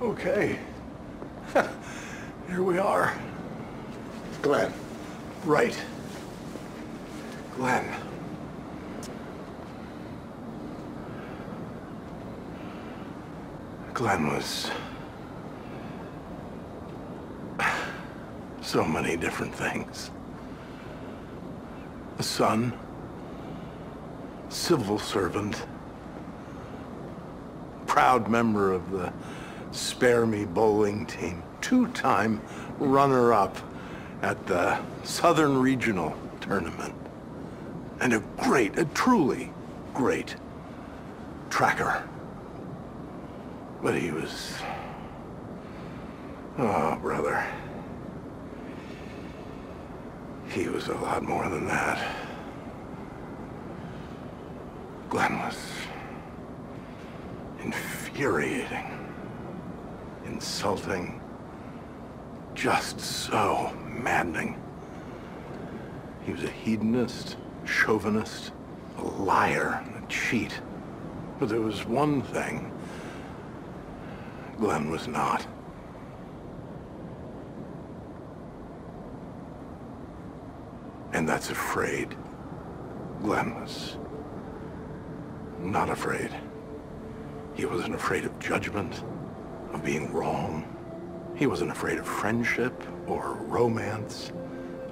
Okay. Here we are. Glen. Right. Glen. Glen was... so many different things. A son, civil servant, proud member of the Spare Me bowling team, two-time runner-up at the Southern Regional Tournament, and a great, a truly great tracker. But he was... Oh, brother. He was a lot more than that. Glen was infuriating, insulting, just so maddening. He was a hedonist, chauvinist, a liar, a cheat. But there was one thing Glen was not. And that's afraid. Glen was not afraid. He wasn't afraid of judgment, of being wrong. He wasn't afraid of friendship or romance,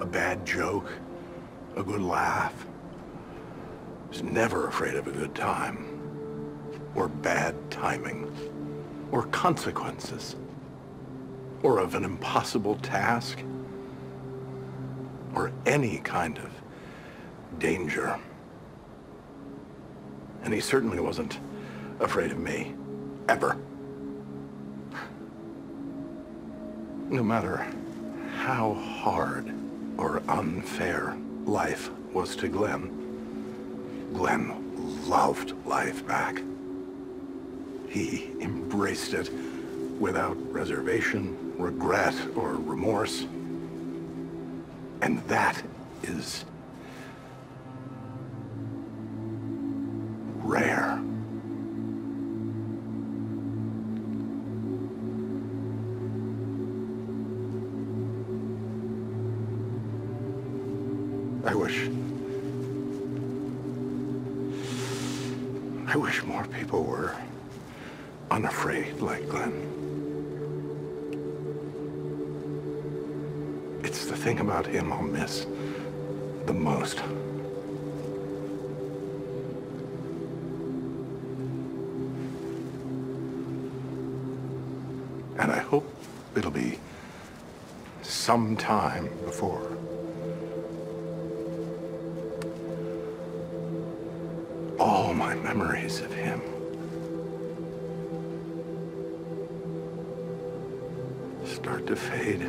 a bad joke, a good laugh. He was never afraid of a good time or bad timing or consequences or of an impossible task or any kind of danger. And he certainly wasn't afraid of me, ever. No matter how hard or unfair life was to Glen, Glen loved life back. He embraced it without reservation, regret, or remorse. And that is I wish... I wish more people were unafraid like Glen. It's the thing about him I'll miss the most. And I hope it'll be some time before all my memories of him start to fade.